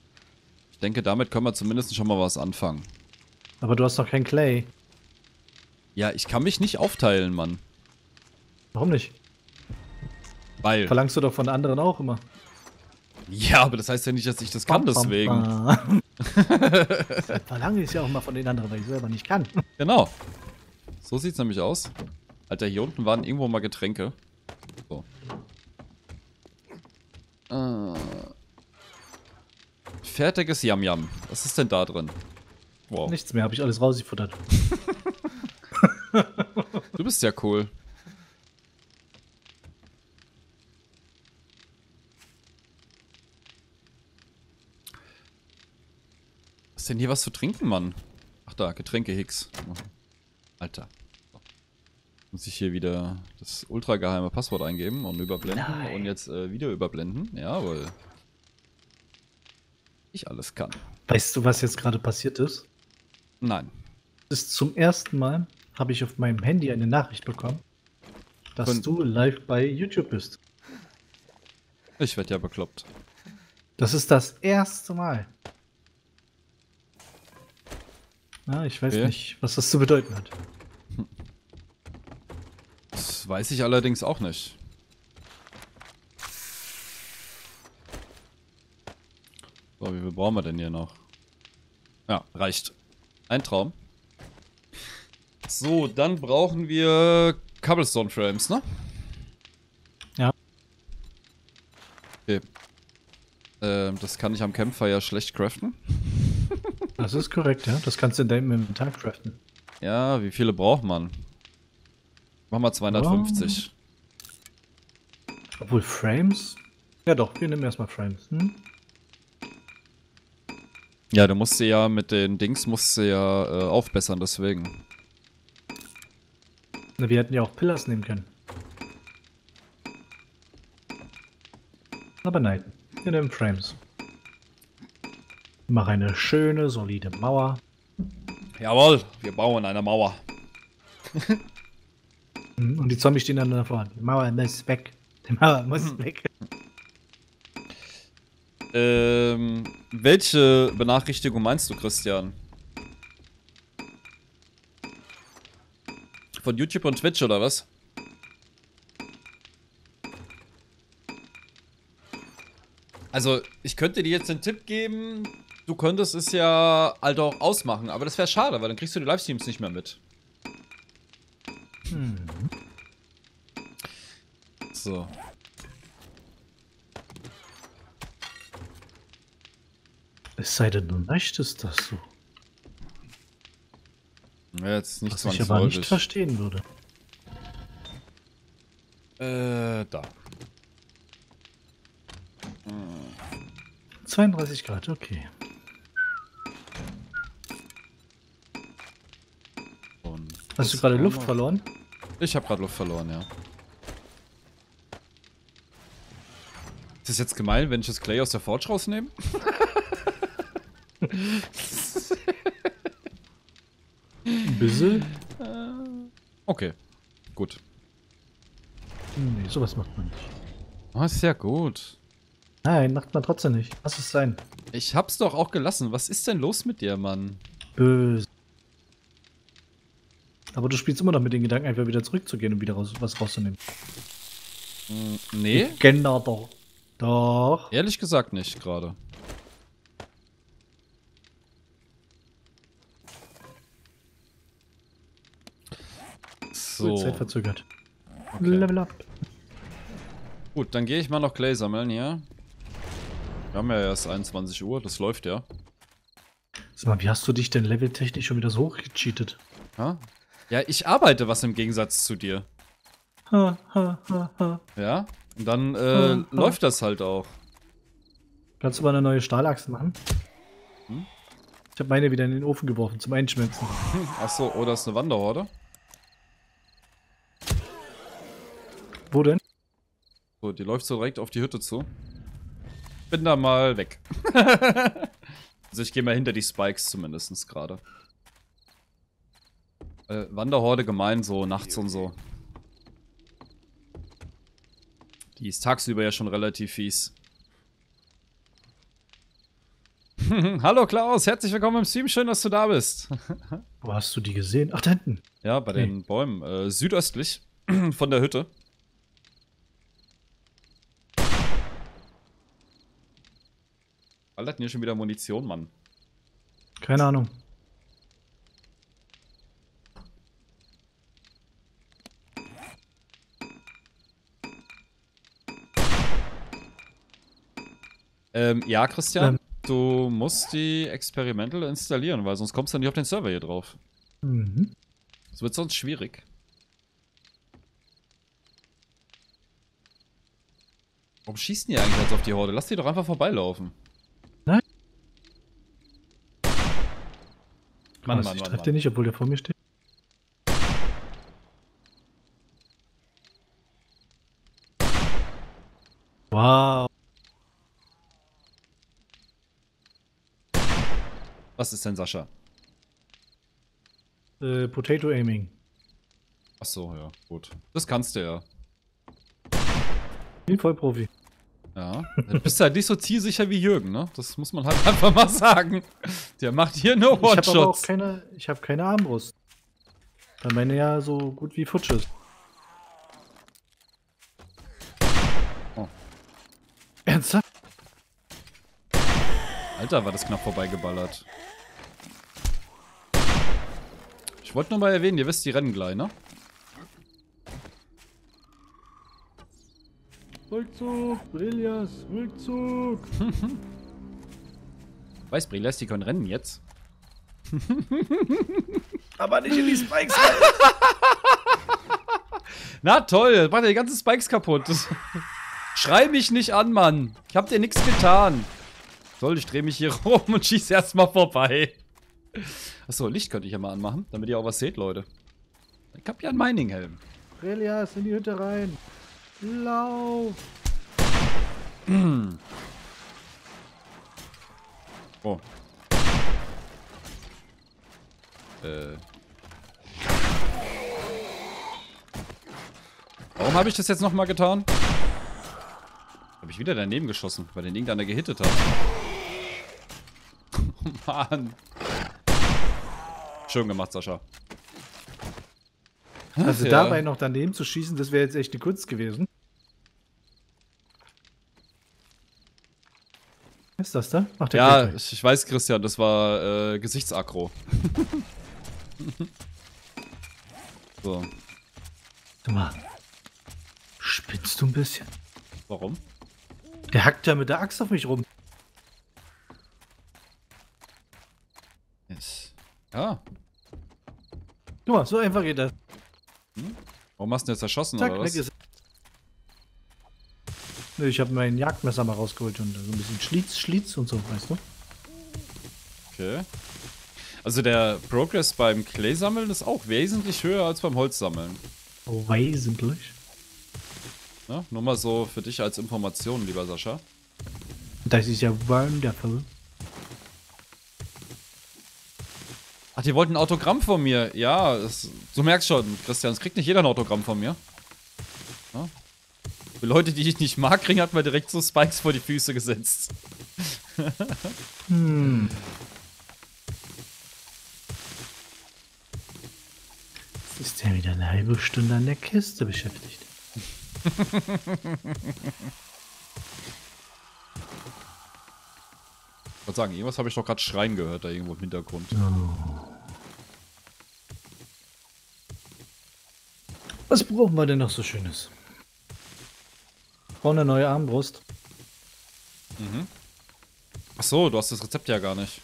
Ich denke, damit können wir zumindest schon mal was anfangen. Aber du hast noch keinen Clay. Ja, ich kann mich nicht aufteilen, Mann. Warum nicht? Weil. Verlangst du doch von anderen auch immer. Ja, aber das heißt ja nicht, dass ich das kann, Bam, bam, deswegen. bam. Verlange ich ja auch mal von den anderen, weil ich selber nicht kann. Genau. So sieht's nämlich aus. Alter, hier unten waren irgendwo mal Getränke. So. Äh. Fertiges Yam Yam. Was ist denn da drin? Wow. Nichts mehr, habe ich alles rausgefuttert. Du bist ja cool. Denn hier was zu trinken, Mann? Ach da, Getränke Hicks. Alter. So. Muss ich hier wieder das ultra geheime Passwort eingeben und überblenden Nein. und jetzt äh, Video überblenden. Jawohl. Ich alles kann. Weißt du, was jetzt gerade passiert ist? Nein. Ist zum ersten Mal habe ich auf meinem Handy eine Nachricht bekommen, dass Von- du live bei YouTube bist. Ich werde ja bekloppt. Das ist das erste Mal. Ja, ich weiß Okay. nicht, was das zu bedeuten hat. Das weiß ich allerdings auch nicht. So, wie viel brauchen wir denn hier noch? Ja, reicht. Ein Traum. So, dann brauchen wir Cobblestone Frames, ne? Ja. Okay. Ähm, das kann ich am Campfire schlecht craften. Das ist korrekt, ja. Das kannst du in deinem Inventar craften. Ja, wie viele braucht man? Machen wir 250. Obwohl Frames. Ja doch, wir nehmen erstmal Frames. Hm? Ja, du musst sie ja mit den Dings musst du ja äh, aufbessern, deswegen. Na, wir hätten ja auch Pillars nehmen können. Aber nein, wir nehmen Frames. Mach eine schöne, solide Mauer. Jawohl, wir bauen eine Mauer. Hm, Und die Zombies stehen dann davor. Die Mauer muss weg. Die Mauer muss weg. Ähm, welche Benachrichtigung meinst du, Christian? Von YouTube und Twitch oder was? Also, ich könnte dir jetzt den Tipp geben, du könntest es ja halt auch ausmachen, aber das wäre schade, weil dann kriegst du die Livestreams nicht mehr mit. Hm. So. Es sei denn, du möchtest das so. Ja, jetzt nicht Was ich aber nicht verstehen würde. Äh, da. 32 Grad, okay. Hast du gerade Luft verloren? Ich habe gerade Luft verloren, ja. Ist das jetzt gemein, wenn ich das Clay aus der Forge rausnehme? Ein bisschen? Okay, gut. Nee, sowas macht man nicht. Oh, ist ja gut. Nein, macht man trotzdem nicht. Lass es sein. Ich hab's doch auch gelassen. Was ist denn los mit dir, Mann? Böse. Aber du spielst immer noch mit den Gedanken, einfach wieder zurückzugehen und wieder raus, was rauszunehmen. Hm, nee, Genau doch. Doch. ehrlich gesagt nicht gerade. So. So, Zeit verzögert. okay. Level up. gut, dann gehe ich mal noch Clay sammeln hier. Wir haben ja erst 21 Uhr, das läuft ja. Sag mal, wie hast du dich denn leveltechnisch schon wieder so hochgecheatet? Ja, ja ich arbeite was im Gegensatz zu dir. Ha, ha, ha, ha. Ja, und dann äh, läuft das halt auch. Kannst du mal eine neue Stahlachse machen? Hm? Ich habe meine wieder in den Ofen geworfen zum Einschmelzen. Achso, oder ist eine Wanderhorde? Wo denn? So, die läuft so direkt auf die Hütte zu. Bin da mal weg. also ich gehe mal hinter die Spikes zumindest gerade. Äh, Wanderhorde gemein, so nachts und so. Die ist tagsüber ja schon relativ fies. Hallo Klaus, herzlich willkommen im Stream, schön, dass du da bist. Wo hast du die gesehen? Ach, da hinten. Ja, bei den Bäumen. Äh, südöstlich von der Hütte. Ballert hier schon wieder Munition, Mann? Keine Ahnung. Ähm, ja, Christian, Ähm. du musst die Experimental installieren, weil sonst kommst du nicht auf den Server hier drauf. Mhm. Das wird sonst schwierig. Warum schießen die eigentlich jetzt auf die Horde? Lass die doch einfach vorbeilaufen. Nein. Mann, Mann, ich Mann, treffe Mann. den nicht, obwohl der vor mir steht. Was ist denn Sascha? Äh, Potato Aiming. Ach so, ja, gut. Das kannst du ja. Bin voll Profi. Ja. Du bist halt nicht so zielsicher wie Jürgen, ne? Das muss man halt einfach mal sagen. Der macht hier nur Ich habe auch One-Shots. keine, ich habe keine Armbrust. Weil meine ja so gut wie futsch ist. Oh. Ernsthaft? Alter, war das knapp vorbeigeballert. Ich wollte nur mal erwähnen, ihr wisst, die rennen gleich, ne? Rückzug, Brillias, Rückzug. Weiß Brillas, die können rennen jetzt. Aber nicht in die Spikes. Na toll, macht ja die ganzen Spikes kaputt. Schrei mich nicht an, Mann. Ich hab dir nichts getan. Soll, ich dreh mich hier rum und schieß erstmal vorbei. Achso, Licht könnte ich ja mal anmachen, damit ihr auch was seht, Leute. Ich hab ja einen Mining-Helm. Brillias, in die Hütte rein. Lauf. Oh. Äh. Warum habe ich das jetzt nochmal getan? Habe ich wieder daneben geschossen, weil den irgendeiner gehittet hat. Mann. Schön gemacht, Sascha. Also Ja. dabei noch daneben zu schießen, das wäre jetzt echt eine Kunst gewesen. Was ist das da? Ach, der Ja, ich, ich weiß, Christian, das war äh, Gesichtsaggro. so, Sag mal. Spinnst du ein bisschen? warum? Der hackt ja mit der Axt auf mich rum. Ja, Guck mal, so einfach geht das. warum hast du ihn jetzt erschossen, Zack, oder was? ist. Nö, ich habe mein Jagdmesser mal rausgeholt und so ein bisschen Schlitz, Schlitz und so, weißt du? Okay. Also der Progress beim Clay-Sammeln ist auch wesentlich höher als beim Holzsammeln. Oh, wesentlich. Ne? Nur mal so für dich als Information, lieber Sascha. Das ist ja wonderful. Ach, die wollten ein Autogramm von mir. Ja, es, du merkst schon, Christian, es kriegt nicht jeder ein Autogramm von mir. Ja? Für Leute, die ich nicht mag, kriegen, hat man direkt so Spikes vor die Füße gesetzt. Hm. Jetzt ist er wieder eine halbe Stunde an der Kiste beschäftigt. Ich wollte sagen, irgendwas habe ich doch gerade schreien gehört, da irgendwo im Hintergrund. Was brauchen wir denn noch so Schönes? Brauchen eine neue Armbrust. Ach so, du hast das Rezept ja gar nicht.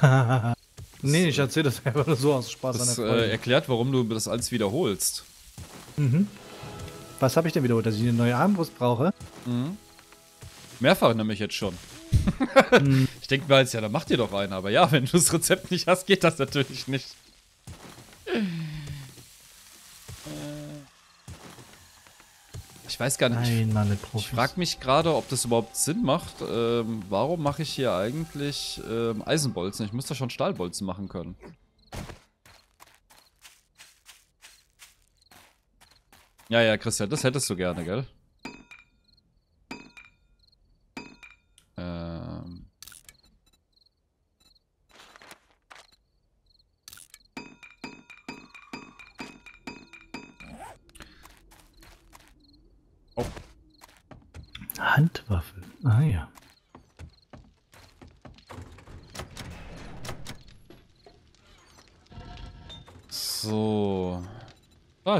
nee, ich erzähle das einfach nur so aus Spaß Das an äh, der Freude. erklärt, warum du das alles wiederholst. mhm. Was habe ich denn wiederholt? Dass ich eine neue Armbrust brauche? Mehrfach nämlich jetzt schon. ich denke mir jetzt, ja, dann mach dir doch eine. Aber ja, wenn du das Rezept nicht hast, geht das natürlich nicht. Ich weiß gar nicht. Nein, Mann, mit Ich Profis. frage mich gerade, ob das überhaupt Sinn macht. Ähm, warum mache ich hier eigentlich ähm, Eisenbolzen? Ich müsste schon Stahlbolzen machen können. Ja, ja, Christian, das hättest du gerne, gell?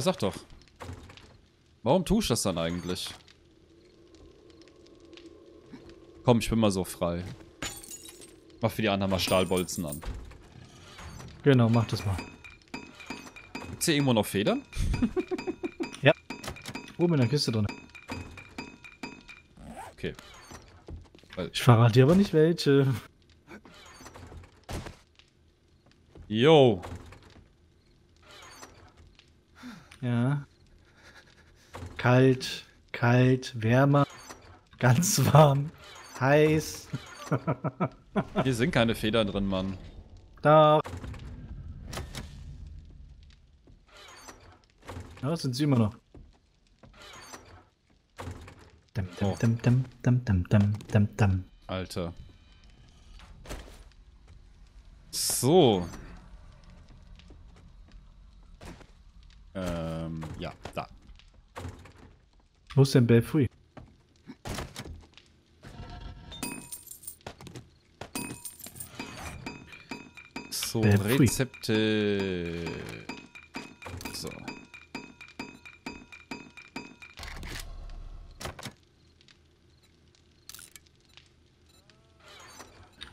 Ich sag doch. Warum tue ich das dann eigentlich? Komm, ich bin mal so frei. Mach für die anderen mal Stahlbolzen an. Genau, mach das mal. Gibt's hier irgendwo noch Federn? Oben in der Kiste drin. Okay. Ich verrate dir aber nicht welche. Yo. Ja. Kalt, kalt, wärmer, ganz warm, heiß. Hier sind keine Federn drin, Mann. Da. Ja, sind sie immer noch. Dum, dum, Oh. dum, dum, dum, dum, dum, dum, dum. Alter. So. Ähm, ja, da. Wo ist denn Belfry? So, pfui. Rezepte. So.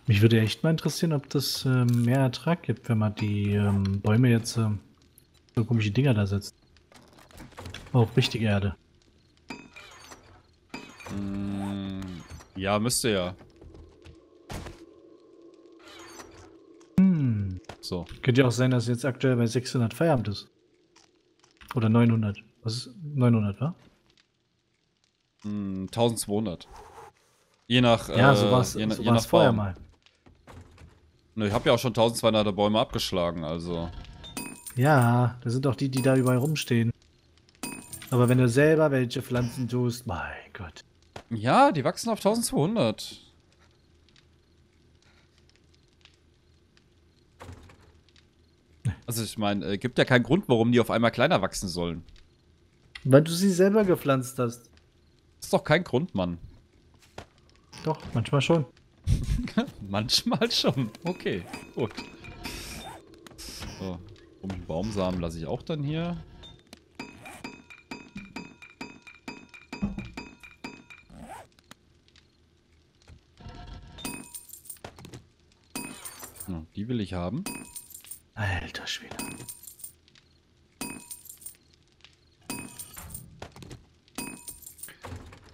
Mich würde echt mal interessieren, ob das ähm, mehr Ertrag gibt, wenn man die ähm, Bäume jetzt ähm, so komische Dinger da setzt. Auch richtige Erde. Ja, müsste ja. Hm. So. Könnte ja auch sein, dass jetzt aktuell bei 600 Feierabend ist. Oder 900. Was ist 900, wa? Mm, 1200. Je nach. Ja, äh, so war es je, nach- so je nach vorher mal. Ne, ich habe ja auch schon 1200 Bäume abgeschlagen, also. Ja, das sind doch die, die da überall rumstehen. Aber wenn du selber welche Pflanzen tust, mein Gott. Ja, die wachsen auf 1200. Also ich meine, äh, gibt ja keinen Grund, warum die auf einmal kleiner wachsen sollen. Weil du sie selber gepflanzt hast. ist doch kein Grund, Mann. Doch, manchmal schon. Manchmal schon. Okay, gut. So, komischen Baumsamen lasse ich auch dann hier. Will ich haben. Alter Schwede.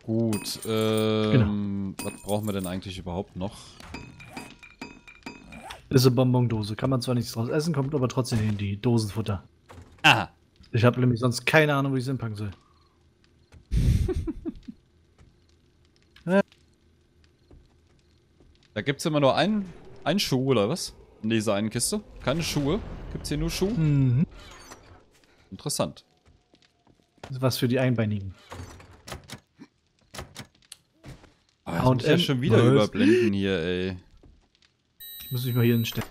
Gut, ähm, was brauchen wir denn eigentlich überhaupt noch? Ist eine Bonbondose. Kann man zwar nichts draus essen, kommt aber trotzdem in die Dosenfutter. Aha. Ich habe nämlich sonst keine Ahnung, wo ich es hinpacken soll. Da gibt es immer nur einen, einen Schuh, oder was? In dieser einen Kiste. Keine Schuhe. Gibt es hier nur Schuh? Mhm. Interessant. Ist Was für die Einbeinigen. Ah, ich muss ja schon wieder was? überblenden hier, ey. Ich muss mich mal hier hinstellen.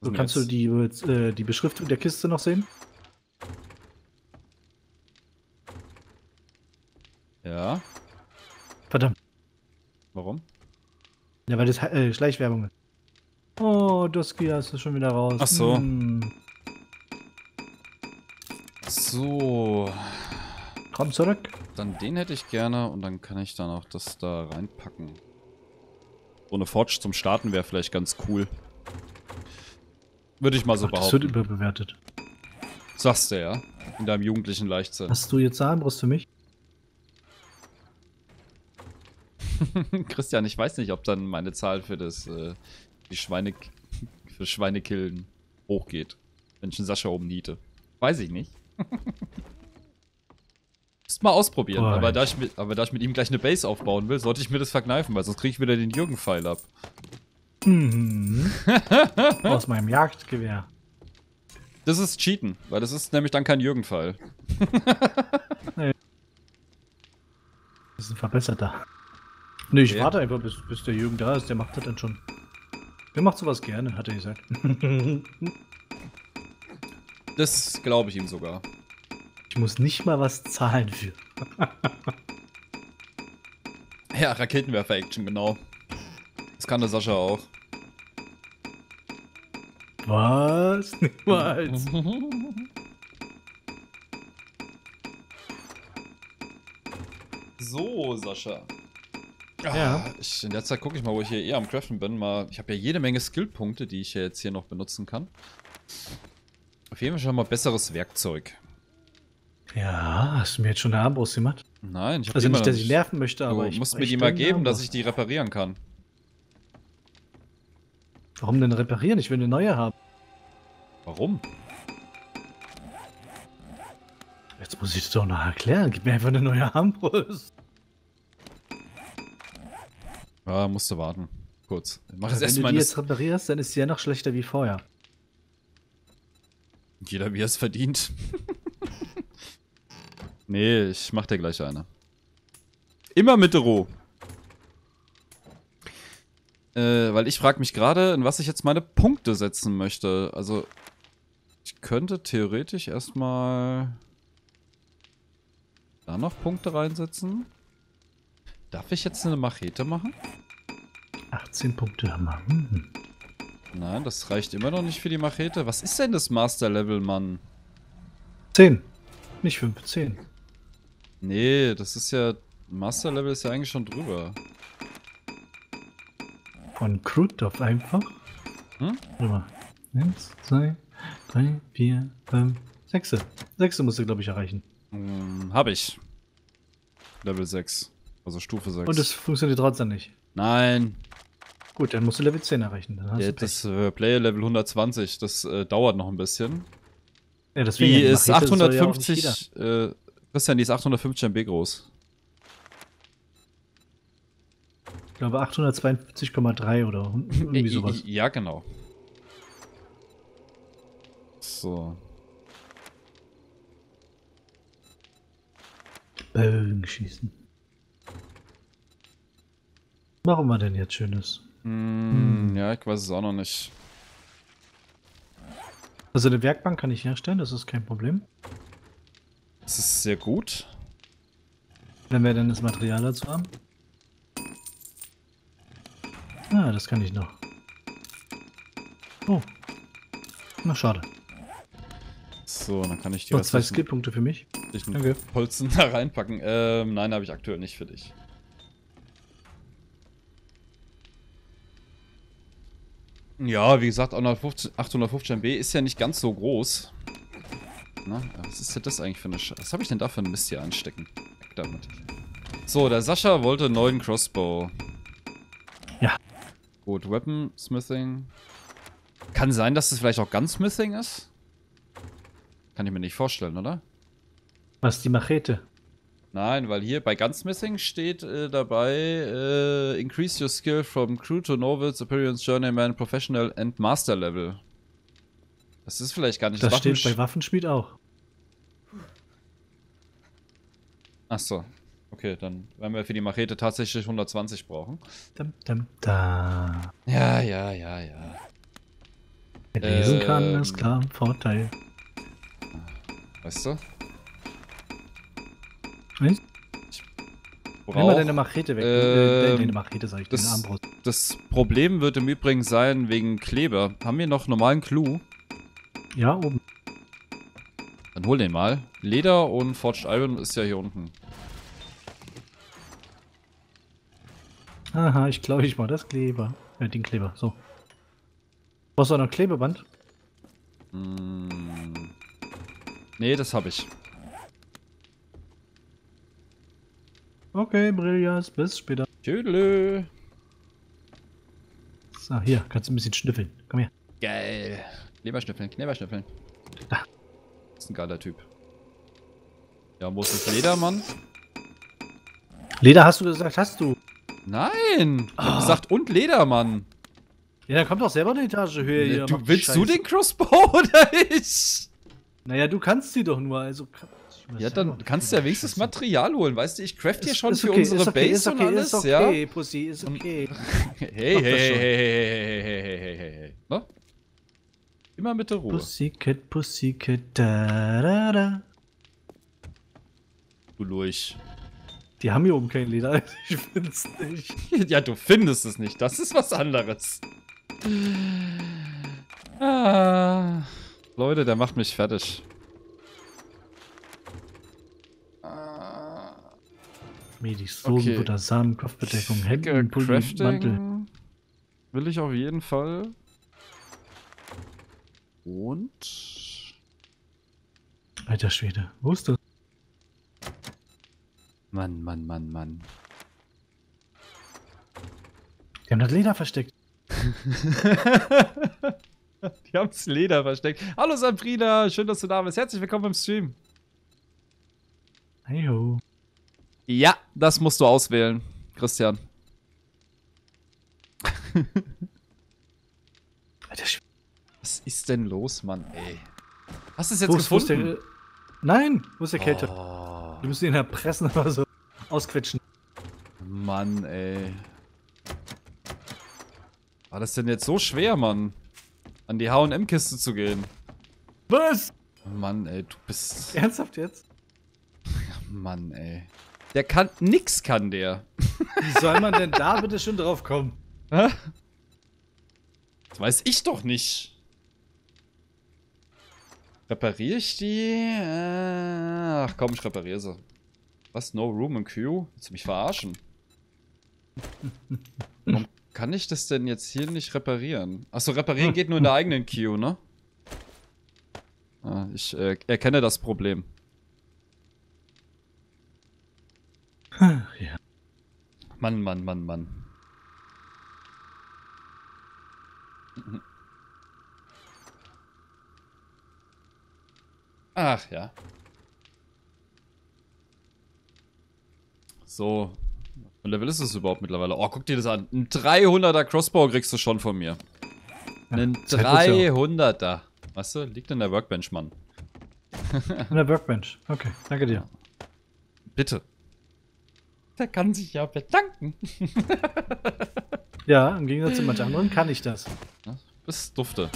So, kannst du jetzt? die, äh, die Beschriftung der Kiste noch sehen? Ja, Verdammt. warum? Ja, weil das äh, Schleichwerbung ist. Oh, Duskia ist schon wieder raus. Ach so. Hm. So, Komm zurück. dann den hätte ich gerne und dann kann ich dann auch das da reinpacken. So eine Forge zum Starten wäre vielleicht ganz cool. Würde ich mal so Ach, das wird behaupten. überbewertet. Sagst du ja. In deinem jugendlichen Leichtsinn. Hast du jetzt Zahnbrust für mich? Christian, ich weiß nicht, ob dann meine Zahl für das äh, die Schweine für Schweinekillen hochgeht. Wenn ich einen Sascha umniete. Weiß ich nicht. Müsst mal ausprobieren. Boah, aber, da ich mit, aber da ich mit ihm gleich eine Base aufbauen will, sollte ich mir das verkneifen, weil sonst kriege ich wieder den Jürgen-Pfeil ab. Mhm. Aus meinem Jagdgewehr. Das ist Cheaten, weil das ist nämlich dann kein Jürgen-Pfeil. Das ist ein verbesserter. Nee, ich Okay. warte einfach, bis, bis der Jürgen da ist. Der macht das dann schon. Der macht sowas gerne, hat er gesagt. Das glaube ich ihm sogar. ich muss nicht mal was zahlen für. Ja, Raketenwerfer-Action, genau. Das kann der Sascha auch. Was? Niemals. So, Sascha. Ah, Ja. Ich, in der Zeit gucke ich mal, wo ich hier eher am Craften bin. Mal, ich habe ja jede Menge Skillpunkte, die ich ja jetzt hier noch benutzen kann. Auf jeden Fall schon mal besseres Werkzeug. Ja, hast du mir jetzt schon eine Armbrust gemacht? Nein, ich habe Also nicht, dass ich nerven möchte, Du aber ich. musst mir die mal geben, dass ich die reparieren kann. Warum denn reparieren? Ich will eine neue haben. Warum? Jetzt muss ich das doch noch erklären. Gib mir einfach eine neue Armbrust. Ja, musste warten. Kurz. Mach jetzt Wenn du erstmal die jetzt reparierst, dann ist sie ja noch schlechter wie vorher. Jeder wie er es verdient. nee, ich mach dir gleich eine. Immer Mitte roh. Äh, weil ich frage mich gerade, in was ich jetzt meine Punkte setzen möchte. Also, ich könnte theoretisch erstmal da noch Punkte reinsetzen. Darf ich jetzt eine Machete machen? 18 Punkte haben wir. Hm. Nein, das reicht immer noch nicht für die Machete. Was ist denn das Master Level, Mann? 10. Nicht 5, 10. Nee, das ist ja. Master Level ist ja eigentlich schon drüber. Von Krutdorf einfach. Hm? Warte mal. 1, 2, 3, 4, 5, 6. 6 musst du, glaube ich, erreichen. Hm, hab ich. Level 6. Also Stufe 6. Und es funktioniert trotzdem nicht. Nein, Gut, dann musst du Level 10 erreichen. Dann Pech. das äh, Player Level 120, das äh, dauert noch ein bisschen. ja, deswegen, Die ja, ist Machete soll ja auch nicht 850. äh, Christian, die ist 850 MB groß. Ich glaube 852,3 oder irgendwie sowas. Ja, genau. So. Bögen schießen. Machen wir denn jetzt Schönes? Hm, Ja, ich weiß es auch noch nicht. Also eine Werkbank kann ich herstellen, das ist kein Problem. Es ist sehr gut. Wenn wir dann das Material dazu haben. Ah, das kann ich noch. Oh. Na, schade. So, dann kann ich die Oh, zwei Skillpunkte für mich. restlichen Danke. Holzen da reinpacken. Ähm, nein, habe ich aktuell nicht für dich. Ja, wie gesagt, 850, 850 MB ist ja nicht ganz so groß. Na, was ist denn das eigentlich für eine Sch Was habe ich denn da für einen Mist hier anstecken? Weg damit. So, der Sascha wollte einen neuen Crossbow. Ja. Gut, Weapon Smithing. Kann sein, dass es vielleicht auch Gunsmithing ist? Kann ich mir nicht vorstellen, oder? Was, die Machete? Nein, weil hier bei Gunsmithing steht äh, dabei äh, Increase your skill from Crew to Novice, Appearance, Journeyman, Professional and Master Level. Das ist vielleicht gar nicht Das steht Waffensch- bei Waffenschmied auch. Achso. Okay, dann werden wir für die Machete tatsächlich 120 brauchen. Dum, dum, da. Ja, ja, ja, ja. Wer lesen kann, Ähm. ist klar ein Vorteil. Weißt du? Was? Nimm mal Brauch, deine Machete weg. äh, deine Machete, sag ich, das- Armbrust. das Problem wird im Übrigen sein wegen Kleber. Haben wir noch normalen Clou? Ja, oben. Dann hol den mal. Leder und Forged Iron ist ja hier unten. Aha, ich glaube, ich mal das Kleber. Äh, den Kleber, so. Brauchst du noch Klebeband? Hm. Nee, das habe ich. Okay, Brillas, bis später. Tschüdelö. So, hier, kannst du ein bisschen schnüffeln. Komm her. Geil. Kleberschnüffeln, Kleberschnüffeln. Da. ist ein geiler Typ. Ja, wo ist das Ledermann? Leder hast du gesagt, hast du. Nein! Ich hab Ah. gesagt, und Ledermann. Ja, dann komm doch selber eine Etage höher hier. du, willst du Scheiße. den Crossbow oder ich? Naja, du kannst sie doch nur, also. Ja, dann kannst du ja wenigstens. Material holen, weißt du? Ich craft hier schon für okay, unsere ist okay, Base ist okay, und alles, ist okay, ja? Pussy, ist okay. Hey, hey, hey, hey, hey, hey, hey, hey, hey, hey? Immer mit der Ruhe. Pussycat, Pussycat, da, da, da. Du Lurch. Die haben hier oben kein Leder. Ich find's nicht. Ja, du findest es nicht. Das ist was anderes. Ah, Leute, der macht mich fertig. Medis, Sogen, Okay. Butter, Samen, Kopfbedeckung, Hemden, Pulli, Mantel. Will ich auf jeden Fall. Und Alter Schwede, wo ist das? Mann, Mann, Mann, Mann. Die haben das Leder versteckt. Die haben's Leder versteckt. Hallo Sabrina, schön, dass du da bist. Herzlich willkommen im Stream. Hey ho. Ja, das musst du auswählen, Christian. Alter, Was ist denn los, Mann, ey? Hast du es jetzt wo ist, wo ist gefunden? der, Nein, wo ist der Kälte? Oh, Du musst ihn erpressen oder so. Ausquetschen. Mann, ey. War das denn jetzt so schwer, Mann? An die H&M-Kiste zu gehen? Was? Mann, ey, du bist... Ernsthaft jetzt? Mann, ey. Der kann... Nix kann der. Wie soll man denn da bitte schon drauf kommen? Hä? Das weiß ich doch nicht. Repariere ich die? Äh, Ach komm, ich repariere sie. Was? No room in queue? Willst du mich verarschen? Warum kann ich das denn jetzt hier nicht reparieren? Achso, reparieren geht nur in der eigenen Queue, ne? Ah, ich äh, erkenne das Problem. Ja. Mann, Mann, Mann, Mann. Ach ja. So. Und Level ist es überhaupt mittlerweile? Oh, guck dir das an. Ein 300er Crossbow kriegst du schon von mir. Einen wird's ja 300er. Weißt du, liegt in der Workbench, Mann. An der Workbench. Okay, danke dir. Bitte. Der kann sich ja bedanken. Ja, im Gegensatz zu manch anderen kann ich das. Bis dufte.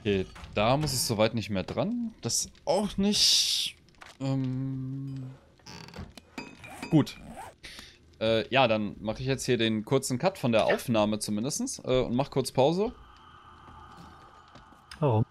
Okay, da muss es soweit nicht mehr dran. Das auch nicht. Ähm, gut. Äh, ja, dann mache ich jetzt hier den kurzen Cut von der Aufnahme zumindest äh, und mach kurz Pause. Warum?